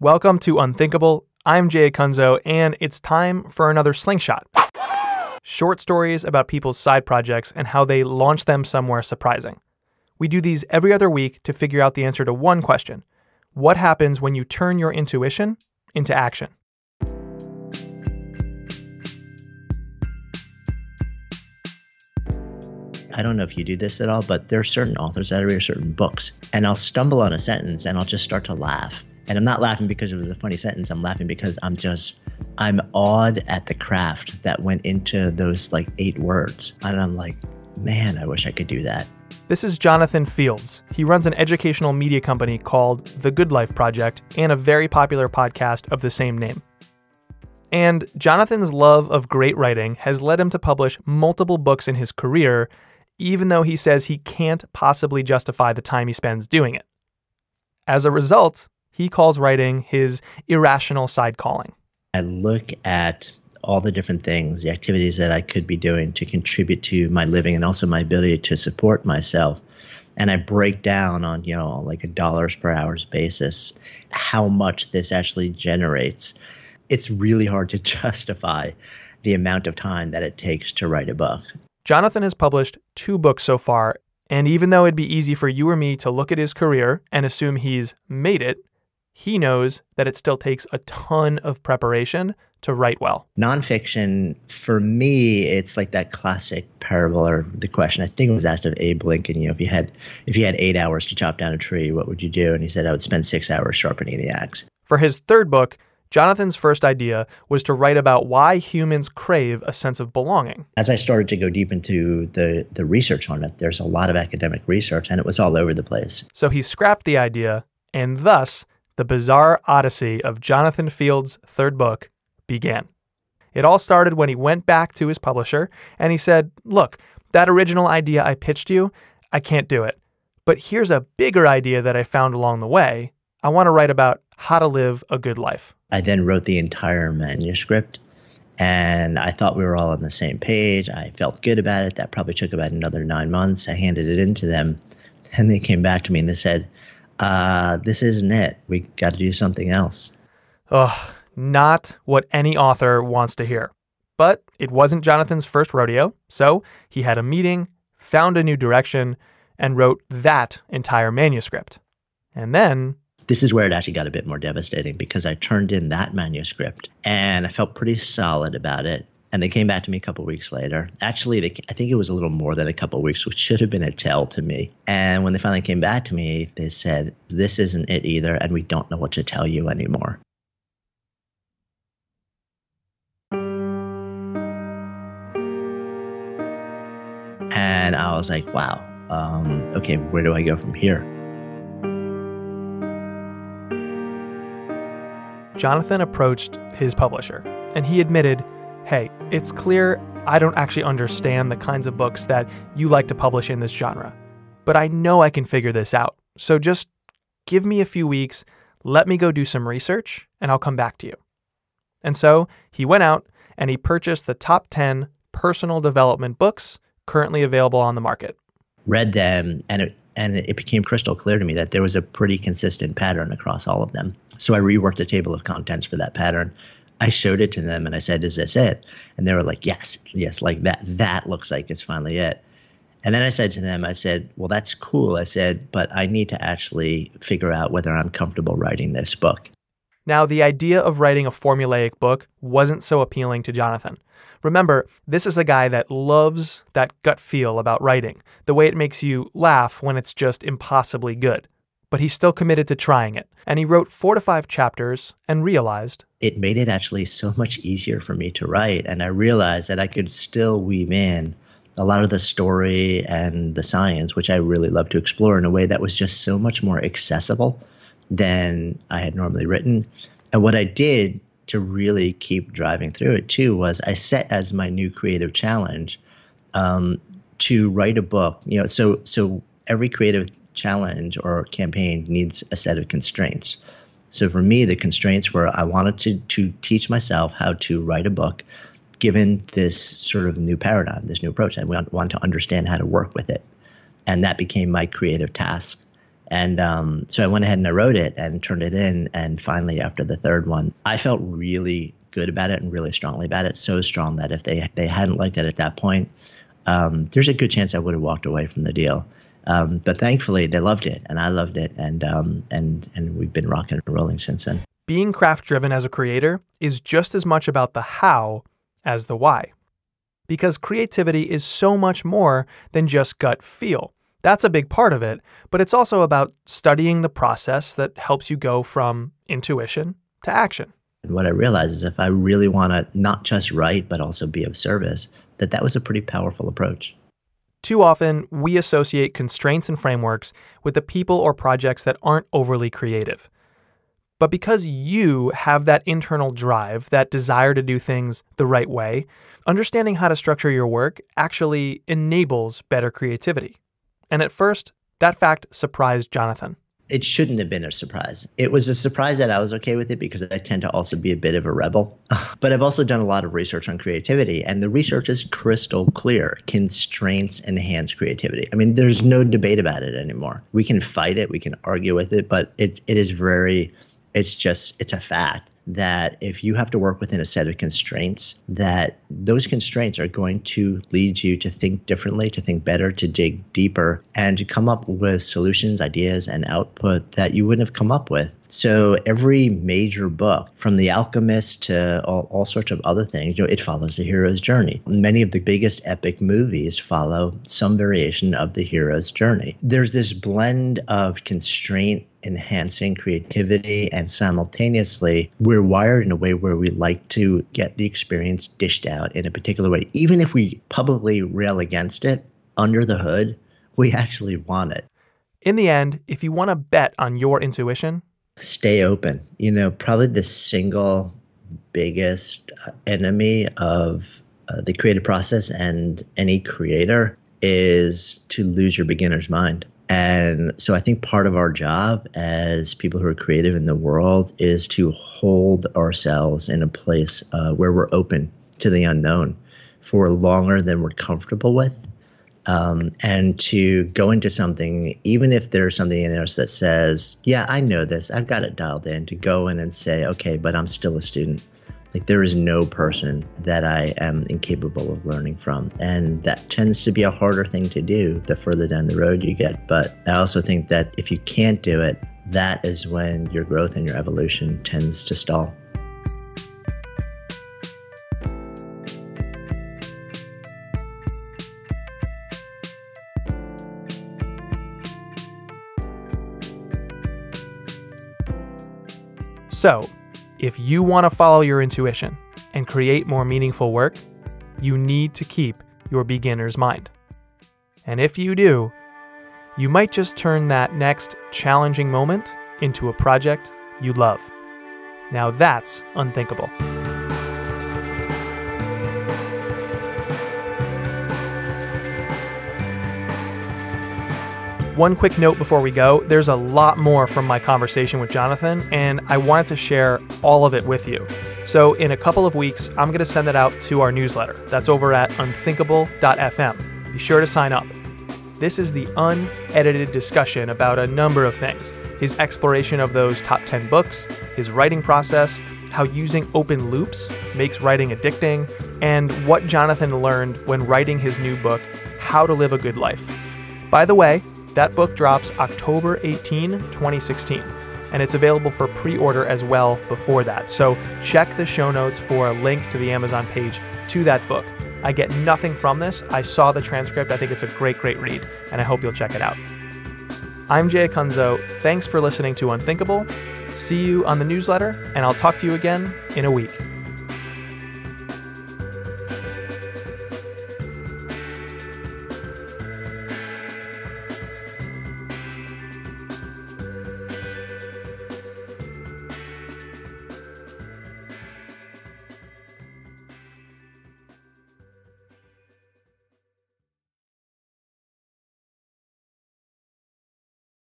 Welcome to Unthinkable. I'm Jay Acunzo, and it's time for another slingshot. Short stories about people's side projects and how they launch them somewhere surprising. We do these every other week to figure out the answer to one question What happens when you turn your intuition into action? I don't know if you do this at all, but there are certain authors that I read certain books, and I'll stumble on a sentence and I'll just start to laugh. And I'm not laughing because it was a funny sentence. I'm laughing because I'm just, I'm awed at the craft that went into those like eight words. And I'm like, man, I wish I could do that. This is Jonathan Fields. He runs an educational media company called The Good Life Project and a very popular podcast of the same name. And Jonathan's love of great writing has led him to publish multiple books in his career, even though he says he can't possibly justify the time he spends doing it. As a result, he calls writing his irrational side calling. I look at all the different things, the activities that I could be doing to contribute to my living and also my ability to support myself. And I break down on, you know, like a dollars per hours basis how much this actually generates. It's really hard to justify the amount of time that it takes to write a book. Jonathan has published two books so far, and even though it'd be easy for you or me to look at his career and assume he's made it, he knows that it still takes a ton of preparation to write well. Nonfiction, for me, it's like that classic parable or the question. I think it was asked of Abe Lincoln. You know, if you had if you had eight hours to chop down a tree, what would you do? And he said, I would spend six hours sharpening the axe. For his third book, Jonathan's first idea was to write about why humans crave a sense of belonging. As I started to go deep into the, the research on it, there's a lot of academic research and it was all over the place. So he scrapped the idea, and thus the bizarre odyssey of Jonathan Fields' third book began. It all started when he went back to his publisher and he said, Look, that original idea I pitched you, I can't do it. But here's a bigger idea that I found along the way. I want to write about how to live a good life. I then wrote the entire manuscript and I thought we were all on the same page. I felt good about it. That probably took about another nine months. I handed it in to them and they came back to me and they said, uh, this isn't it. We got to do something else. Ugh, not what any author wants to hear. But it wasn't Jonathan's first rodeo, so he had a meeting, found a new direction, and wrote that entire manuscript. And then. This is where it actually got a bit more devastating because I turned in that manuscript and I felt pretty solid about it and they came back to me a couple weeks later. Actually, they, I think it was a little more than a couple weeks, which should have been a tell to me. And when they finally came back to me, they said, "This isn't it either, and we don't know what to tell you anymore." And I was like, "Wow, um, okay, where do I go from here?" Jonathan approached his publisher, and he admitted hey, it's clear I don't actually understand the kinds of books that you like to publish in this genre, but I know I can figure this out. So just give me a few weeks, let me go do some research, and I'll come back to you. And so he went out and he purchased the top 10 personal development books currently available on the market. Read them, and it, and it became crystal clear to me that there was a pretty consistent pattern across all of them. So I reworked the table of contents for that pattern I showed it to them and I said, "Is this it?" And they were like, "Yes, yes, like that. That looks like it's finally it." And then I said to them, I said, "Well, that's cool." I said, "But I need to actually figure out whether I'm comfortable writing this book." Now, the idea of writing a formulaic book wasn't so appealing to Jonathan. Remember, this is a guy that loves that gut feel about writing, the way it makes you laugh when it's just impossibly good but he still committed to trying it. And he wrote four to five chapters and realized it made it actually so much easier for me to write. And I realized that I could still weave in a lot of the story and the science, which I really love to explore in a way that was just so much more accessible than I had normally written. And what I did to really keep driving through it too was I set as my new creative challenge um, to write a book. You know, so so every creative challenge or campaign needs a set of constraints. So for me, the constraints were I wanted to, to teach myself how to write a book given this sort of new paradigm, this new approach. I want, want to understand how to work with it. And that became my creative task. And um, so I went ahead and I wrote it and turned it in. And finally, after the third one, I felt really good about it and really strongly about it. So strong that if they they hadn't liked it at that point, um, there's a good chance I would have walked away from the deal. Um, but thankfully, they loved it, and I loved it, and um, and and we've been rocking and rolling since then. Being craft driven as a creator is just as much about the how as the why, because creativity is so much more than just gut feel. That's a big part of it, but it's also about studying the process that helps you go from intuition to action. And what I realized is if I really want to not just write, but also be of service, that that was a pretty powerful approach. Too often, we associate constraints and frameworks with the people or projects that aren't overly creative. But because you have that internal drive, that desire to do things the right way, understanding how to structure your work actually enables better creativity. And at first, that fact surprised Jonathan. It shouldn't have been a surprise. It was a surprise that I was okay with it because I tend to also be a bit of a rebel. but I've also done a lot of research on creativity, and the research is crystal clear. Constraints enhance creativity. I mean, there's no debate about it anymore. We can fight it, we can argue with it, but it, it is very, it's just, it's a fact that if you have to work within a set of constraints, that those constraints are going to lead you to think differently, to think better, to dig deeper, and to come up with solutions, ideas, and output that you wouldn't have come up with. So every major book, from The Alchemist to all, all sorts of other things, you know, it follows the hero's journey. Many of the biggest epic movies follow some variation of the hero's journey. There's this blend of constraint enhancing creativity and simultaneously we're wired in a way where we like to get the experience dished out in a particular way even if we publicly rail against it under the hood we actually want it in the end if you want to bet on your intuition stay open you know probably the single biggest enemy of uh, the creative process and any creator is to lose your beginner's mind and so I think part of our job as people who are creative in the world is to hold ourselves in a place uh, where we're open to the unknown for longer than we're comfortable with. Um, and to go into something, even if there's something in us that says, Yeah, I know this, I've got it dialed in, to go in and say, Okay, but I'm still a student. Like there is no person that I am incapable of learning from. And that tends to be a harder thing to do the further down the road you get. But I also think that if you can't do it, that is when your growth and your evolution tends to stall. So, if you want to follow your intuition and create more meaningful work, you need to keep your beginner's mind. And if you do, you might just turn that next challenging moment into a project you love. Now that's unthinkable. One quick note before we go there's a lot more from my conversation with Jonathan, and I wanted to share all of it with you. So, in a couple of weeks, I'm going to send it out to our newsletter. That's over at unthinkable.fm. Be sure to sign up. This is the unedited discussion about a number of things his exploration of those top 10 books, his writing process, how using open loops makes writing addicting, and what Jonathan learned when writing his new book, How to Live a Good Life. By the way, that book drops October 18, 2016, and it's available for pre order as well before that. So check the show notes for a link to the Amazon page to that book. I get nothing from this. I saw the transcript. I think it's a great, great read, and I hope you'll check it out. I'm Jay Acunzo. Thanks for listening to Unthinkable. See you on the newsletter, and I'll talk to you again in a week.